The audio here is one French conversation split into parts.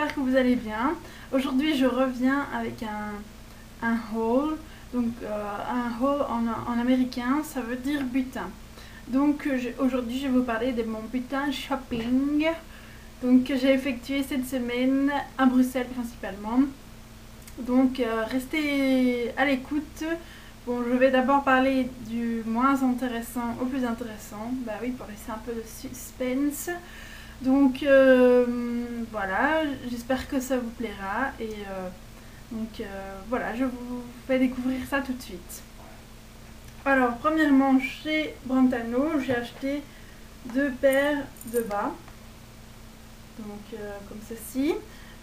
j'espère que vous allez bien. Aujourd'hui je reviens avec un, un haul. Donc euh, un haul en, américain ça veut dire butin. Donc aujourd'hui je vais vous parler de mon butin shopping. Donc que j'ai effectué cette semaine à Bruxelles principalement. Donc euh, restez à l'écoute. Bon, je vais d'abord parler du moins intéressant au plus intéressant. Bah oui, pour laisser un peu de suspense. Donc euh, voilà, j'espère que ça vous plaira. Et euh, donc voilà, je vous fais découvrir ça tout de suite. Alors, premièrement, chez Brantano, j'ai acheté deux paires de bas. Donc, comme ceci.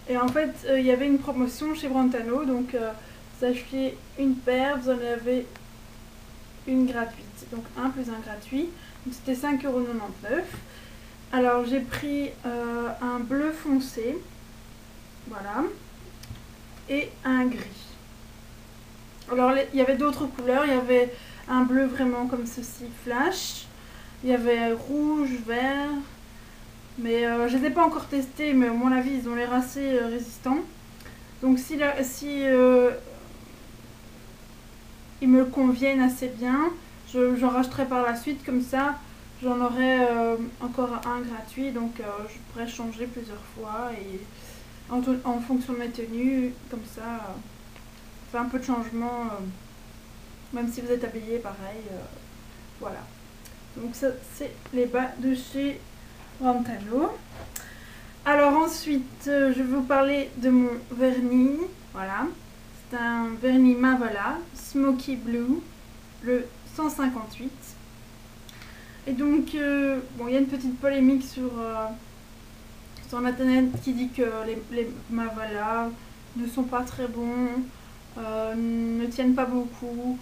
Et en fait, euh, il y avait une promotion chez Brantano, donc euh, vous achetez une paire, vous en avez une gratuite. Donc un plus un gratuit. Donc c'était 5,99€. Alors j'ai pris euh, un bleu foncé, voilà, et un gris. Alors il y avait d'autres couleurs, il y avait un bleu vraiment comme ceci, flash. Il y avait rouge, vert, mais euh, je ne les ai pas encore testés, mais à mon avis, ils ont l'air assez euh, résistants. Donc si, si euh, ils me conviennent assez bien, j'en rachèterai par la suite. Comme ça, j'en aurai encore un gratuit. Donc je pourrais changer plusieurs fois. Et en, fonction de mes tenues, comme ça, faire un peu de changement. même si vous êtes habillé, pareil. voilà. Donc ça, c'est les bas de chez alors ensuite, euh, je vais vous parler de mon vernis. Voilà. C'est un vernis Mavala Smoky Blue, le 158. Et donc, euh, bon, il y a une petite polémique sur, euh, sur internet qui dit que les, les, Mavala ne sont pas très bons, ne tiennent pas beaucoup.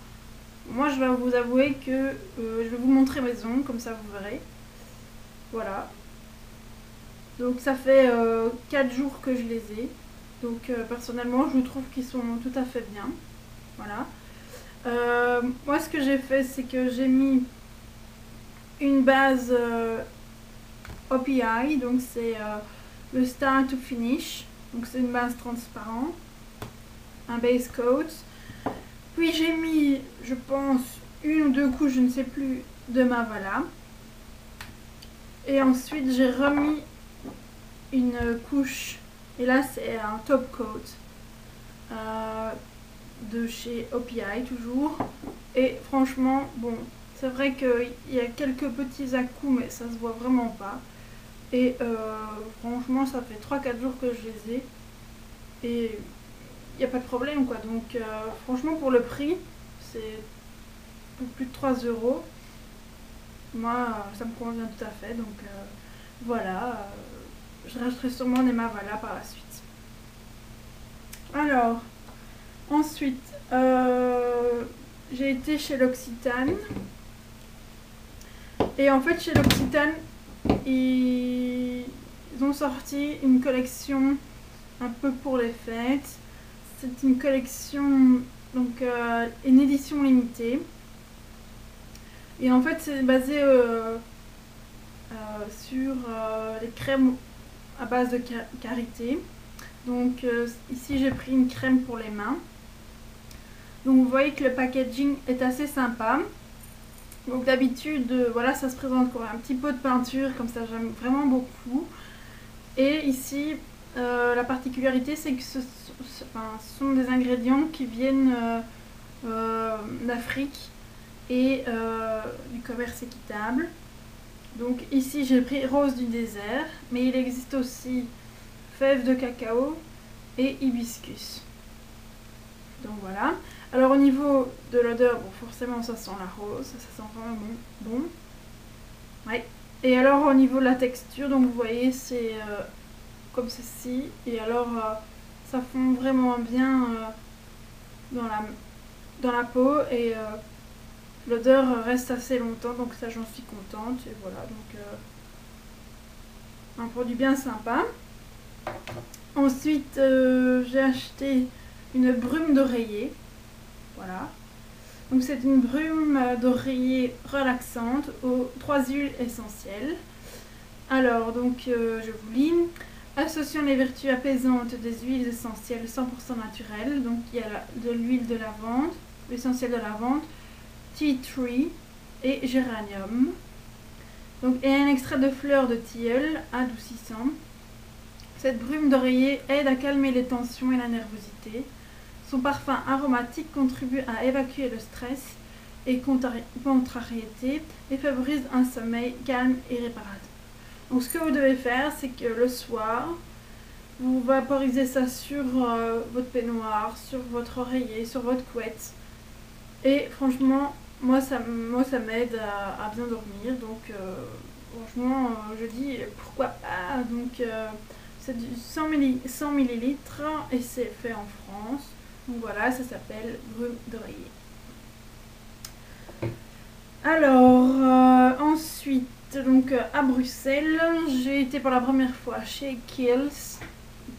Moi, je vais vous avouer que je vais vous montrer mes ongles, comme ça vous verrez. Voilà. Donc ça fait 4 euh, jours que je les ai. Donc euh, personnellement, je trouve qu'ils sont tout à fait bien. Voilà. Euh, moi, ce que j'ai fait, c'est que j'ai mis une base OPI. Donc c'est le Start to Finish. Donc c'est une base transparente. Un base coat. Puis j'ai mis, je pense, une ou deux couches, je ne sais plus, de ma voilà. Et ensuite, j'ai remis une couche, et là c'est un top coat euh, de chez OPI toujours. Et franchement, bon, c'est vrai qu'il y a quelques petits à coups, mais ça se voit vraiment pas. Et euh, franchement, ça fait 3-4 jours que je les ai. Et il n'y a pas de problème quoi. Donc euh, franchement, pour le prix, c'est plus de 3 euros. Moi, ça me convient tout à fait. Donc voilà je rachèterai sûrement des Mavala par la suite. Alors, ensuite, euh, j'ai été chez l'Occitane. Et en fait, chez l'Occitane, ils ont sorti une collection un peu pour les fêtes. C'est une collection, donc euh, une édition limitée. Et en fait, c'est basé euh, sur les crèmes à base de karité. Donc euh, ici j'ai pris une crème pour les mains. Donc vous voyez que le packaging est assez sympa. Donc d'habitude, euh, voilà, ça se présente comme un petit pot de peinture, comme ça j'aime vraiment beaucoup. Et ici, euh, la particularité c'est que ce, sont des ingrédients qui viennent d'Afrique et du commerce équitable. Donc ici j'ai pris rose du désert, mais il existe aussi fèves de cacao et hibiscus. Donc voilà. Alors au niveau de l'odeur, bon forcément ça sent la rose, ça sent vraiment bon. bon. Et alors au niveau de la texture, donc vous voyez c'est euh, comme ceci. Et alors euh, ça fond vraiment bien euh, dans, la, dans la peau et L'odeur reste assez longtemps, donc ça j'en suis contente. Et voilà, donc un produit bien sympa. Ensuite, j'ai acheté une brume d'oreiller. Voilà. Donc c'est une brume d'oreiller relaxante aux trois huiles essentielles. Alors, donc euh, je vous lis. associant les vertus apaisantes des huiles essentielles 100% naturelles. Donc il y a de l'huile de lavande, l'essentiel de lavande, tea tree et géranium. Et un extrait de fleurs de tilleul adoucissant. Cette brume d'oreiller aide à calmer les tensions et la nervosité. Son parfum aromatique contribue à évacuer le stress et contrariété et favorise un sommeil calme et réparateur. Donc ce que vous devez faire, c'est que le soir, vous vaporisez ça sur euh, votre peignoir, sur votre oreiller, sur votre couette. Et franchement, moi ça, m'aide à, bien dormir. Donc euh, franchement, euh, je dis pourquoi pas. Donc c'est du 100, ml, 100 millilitres et c'est fait en France. Donc voilà, ça s'appelle brume d'oreiller. Alors, ensuite, donc euh, à Bruxelles. J'ai été pour la première fois chez Kills.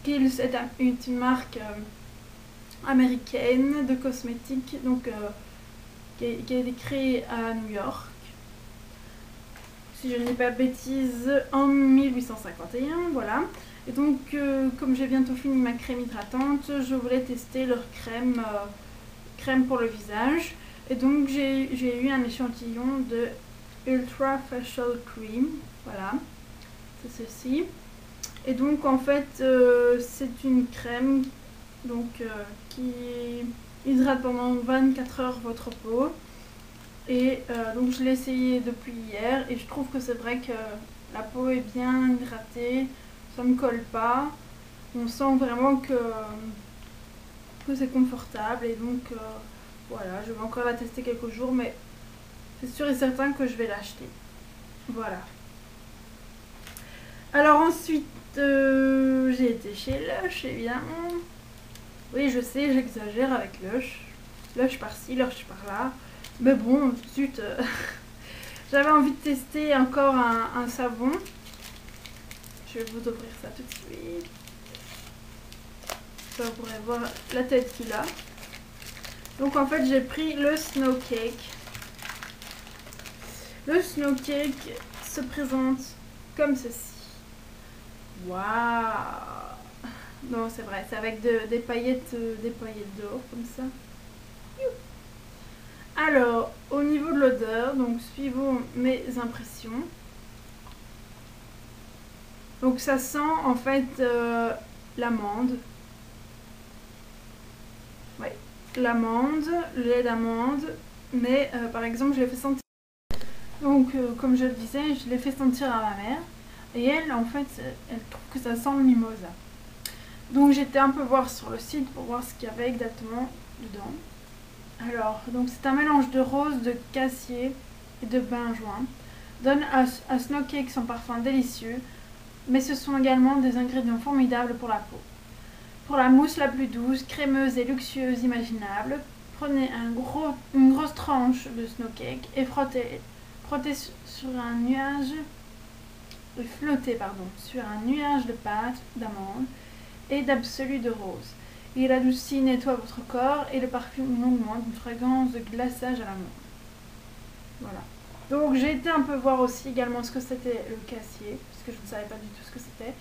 Kills est, une marque euh, américaine de cosmétiques donc, euh, qui, a, été créée à New York. Si je ne dis pas de bêtises, en 1851, voilà. Et donc, comme j'ai bientôt fini ma crème hydratante, je voulais tester leur crème, crème pour le visage. Et donc, j'ai eu un échantillon de Ultra Facial Cream. Voilà, c'est ceci. Et donc en fait, euh, c'est une crème donc, euh, qui hydrate pendant 24 heures votre peau. Et euh, donc je l'ai essayé depuis hier et je trouve que c'est vrai que la peau est bien hydratée, ça ne colle pas. On sent vraiment que, que c'est confortable et donc voilà, je vais encore la tester quelques jours mais c'est sûr et certain que je vais l'acheter. Voilà. Alors ensuite, euh, j'ai été chez Lush, évidemment. Oui, je sais, j'exagère avec Lush. Lush par-ci, Lush par-là. Mais bon, zut. Euh, j'avais envie de tester encore un, savon. Je vais vous ouvrir ça tout de suite. Ça, vous pourrez voir la tête qu'il a. Donc en fait, j'ai pris le Snow Cake. Le snow cake se présente comme ceci. Waouh Non, c'est vrai, c'est avec des paillettes euh, des paillettes d'or comme ça. Alors, au niveau de l'odeur, donc suivons mes impressions. Donc ça sent en fait euh, l'amande. Oui, l'amande, le lait d'amande. Mais euh, par exemple, je l'ai fait sentir donc, euh, comme je le disais, je l'ai fait sentir à ma mère. Et elle, en fait, elle trouve que ça sent le mimosa. Donc, j'étais un peu voir sur le site pour voir ce qu'il y avait exactement dedans. Alors, donc c'est un mélange de rose, de cassier et de benjoin. Donne à, Snow Cake son parfum délicieux, mais ce sont également des ingrédients formidables pour la peau. Pour la mousse la plus douce, crémeuse et luxueuse imaginable, prenez un gros, une grosse tranche de Snow Cake et frottez sur un nuage, flotter pardon, sur un nuage de pâte d'amande et d'absolu de rose. Il adoucit, nettoie votre corps et le parfum augmente une fragrance de glaçage à l'amande. Voilà. Donc j'ai été un peu voir aussi également ce que c'était le cassier, que je ne savais pas du tout ce que c'était.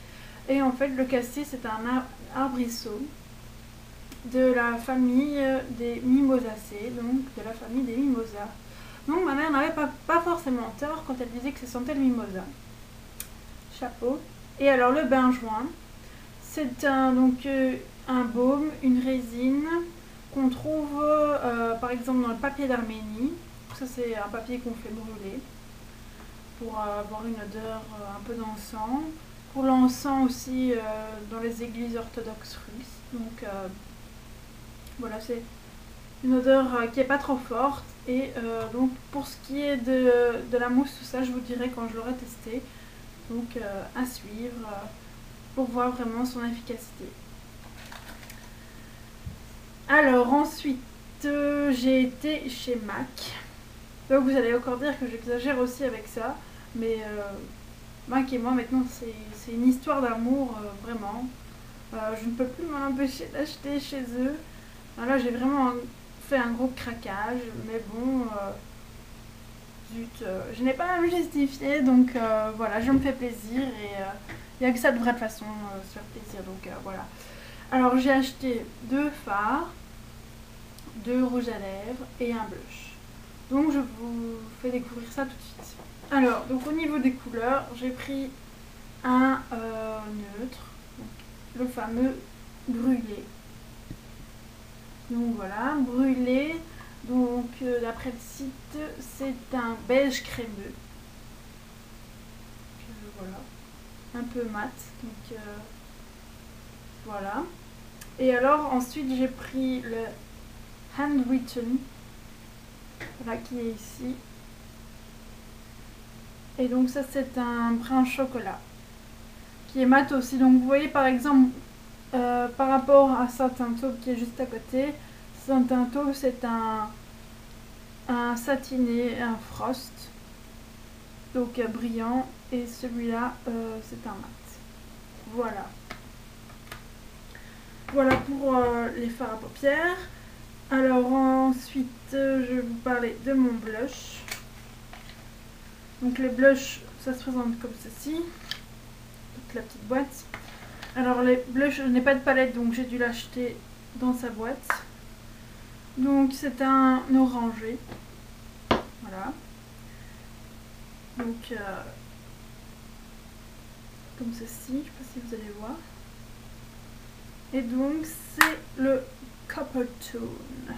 Et en fait, le cassier, c'est un arbrisseau de la famille des mimosacées, donc de la famille des mimosas. Donc ma mère n'avait pas, pas forcément tort quand elle disait que ce sentait le mimosa. Chapeau. Et alors le bain joint, c'est un, donc euh, un baume, une résine qu'on trouve euh, par exemple dans le papier d'Arménie. Ça c'est un papier qu'on fait brûler pour avoir une odeur euh, un peu d'encens. Pour l'encens aussi dans les églises orthodoxes russes. Donc voilà, c'est une odeur qui n'est pas trop forte et euh, donc pour ce qui est de, la mousse, tout ça, je vous dirai quand je l'aurai testé. Donc euh, à suivre euh, pour voir vraiment son efficacité. Alors ensuite, j'ai été chez MAC. Donc vous allez encore dire que j'exagère aussi avec ça. Mais Mac et moi maintenant c'est une histoire d'amour vraiment. je ne peux plus m'en empêcher d'acheter chez eux. Là j'ai vraiment fait un gros craquage, mais bon, euh, zut, euh, je n'ai pas à me justifier, donc euh, voilà, je me fais plaisir et, Il n'y a que ça de vrai de façon, euh, se faire plaisir. Donc voilà. Alors j'ai acheté deux fards, deux rouges à lèvres et un blush. Donc je vous fais découvrir ça tout de suite. Alors, donc au niveau des couleurs, j'ai pris un neutre, le fameux brûlé. Donc voilà, brûlé. Donc euh, d'après le site, c'est un beige crémeux. Euh, voilà, un peu mat. Donc euh, voilà. Et alors ensuite j'ai pris le handwritten, voilà qui est ici. Et donc ça c'est un brun chocolat qui est mat aussi. Donc vous voyez par exemple euh, par rapport à Satin Taupe qui est juste à côté, Satin Taupe c'est un, un satiné, un frost, donc euh, brillant, et celui-là euh, c'est un mat. Voilà. Voilà pour les fards à paupières. Alors ensuite, je vais vous parler de mon blush. Donc les blushs, ça se présente comme ceci. toute la petite boîte. Alors les bleus, je n'ai pas de palette donc j'ai dû l'acheter dans sa boîte. Donc c'est un orangé. Voilà. Donc euh, comme ceci, je ne sais pas si vous allez voir. Et donc c'est le Copper Tone.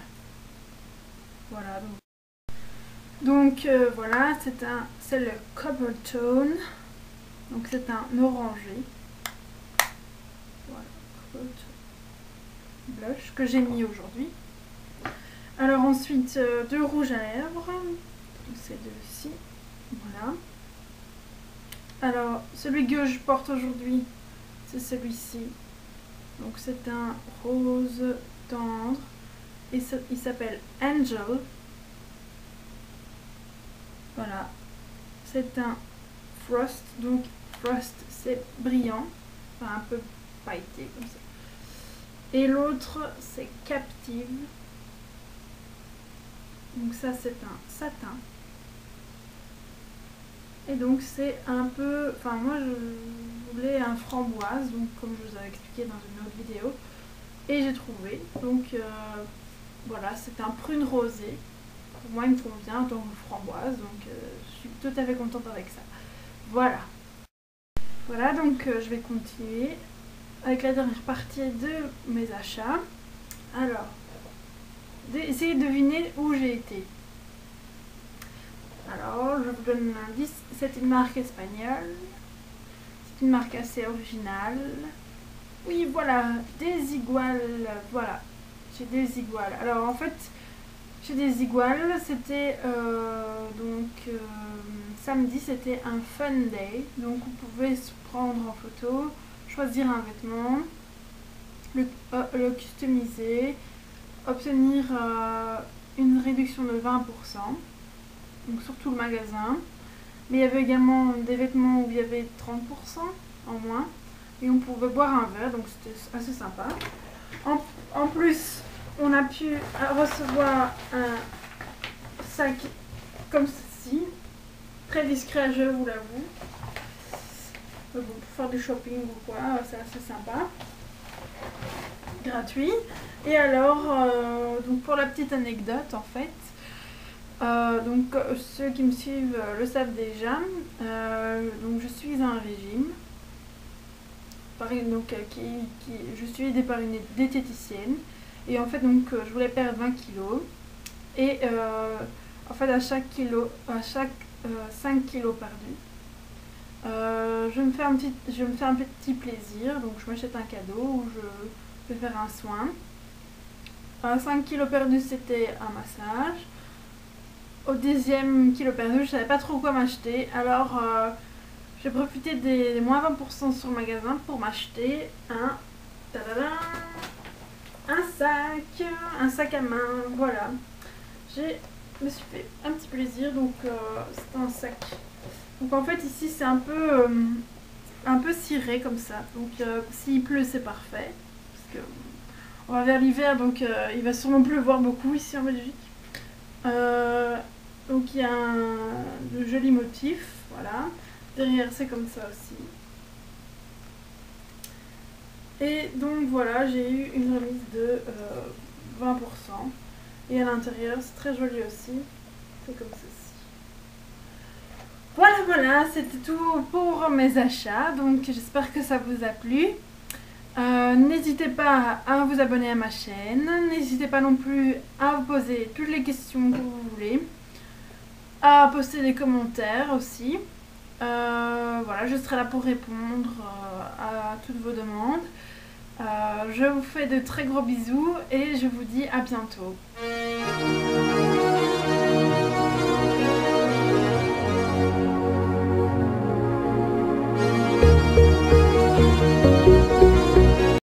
Voilà donc. Donc euh, voilà, c'est un c'est le Copper Tone. Donc c'est un orangé blush que j'ai mis aujourd'hui. Alors ensuite, euh, deux rouges à lèvres. Ces deux-ci. Voilà. Alors, celui que je porte aujourd'hui, c'est celui-ci. Donc c'est un rose tendre. Et il s'appelle Angel. Voilà. C'est un Frost. Donc Frost, c'est brillant. Enfin, un peu pailleté comme ça. Et l'autre, c'est Captive. Donc ça, c'est un satin. Et donc c'est un peu... Enfin moi je voulais un framboise, donc comme je vous avais expliqué dans une autre vidéo. Et j'ai trouvé. Donc euh, voilà, c'est un prune rosé. Pour moi il me convient en tant que framboise, donc euh, je suis tout à fait contente avec ça. Voilà. Voilà, donc euh, je vais continuer avec la dernière partie de mes achats. Alors, essayez de deviner où j'ai été. Alors, je vous donne un indice. C'est une marque espagnole. C'est une marque assez originale. Oui, voilà, des iguales. Voilà, j'ai des iguales. Alors, en fait, j'ai des iguales. C'était euh, donc euh, samedi, c'était un fun day. Donc, vous pouvez se prendre en photo choisir un vêtement, le, euh, customiser, obtenir une réduction de 20%, donc surtout le magasin. Mais il y avait également des vêtements où il y avait 30% en moins. Et on pouvait boire un verre, donc c'était assez sympa. En, en, plus, on a pu recevoir un sac comme ceci. Très discret, je vous l'avoue pour faire du shopping ou quoi, c'est assez sympa. Gratuit. Et alors, euh, donc pour la petite anecdote en fait, euh, donc ceux qui me suivent le savent déjà, euh, donc je suis un régime. Donc, qui, je suis aidée par une diététicienne. Et en fait, donc, je voulais perdre 20 kilos. Et en fait, à chaque kilo, à chaque 5 kilos perdus, euh, je, me fais un petit, je me fais un petit plaisir, donc je m'achète un cadeau ou je vais faire un soin. 5 kilos perdus, c'était un massage. Au dixième kilo perdu, je savais pas trop quoi m'acheter. Alors, euh, j'ai profité des, moins 20% sur le magasin pour m'acheter un, un sac, un sac à main. Voilà. Je me suis fait un petit plaisir, donc euh, c'est un sac donc en fait ici c'est un peu euh, un peu ciré comme ça. Donc euh, s'il pleut c'est parfait. Parce que on va vers l'hiver donc il va sûrement pleuvoir beaucoup ici en Belgique. donc il y a un de jolis motifs, voilà. Derrière c'est comme ça aussi. Et donc voilà, j'ai eu une remise de 20%. Euh, et à l'intérieur, c'est très joli aussi. C'est comme ceci. Voilà, voilà, c'était tout pour mes achats. Donc j'espère que ça vous a plu. Euh, n'hésitez pas à vous abonner à ma chaîne. N'hésitez pas non plus à vous poser toutes les questions que vous voulez. À poster des commentaires aussi. Euh, voilà, je serai là pour répondre à toutes vos demandes. Euh, je vous fais de très gros bisous et je vous dis à bientôt.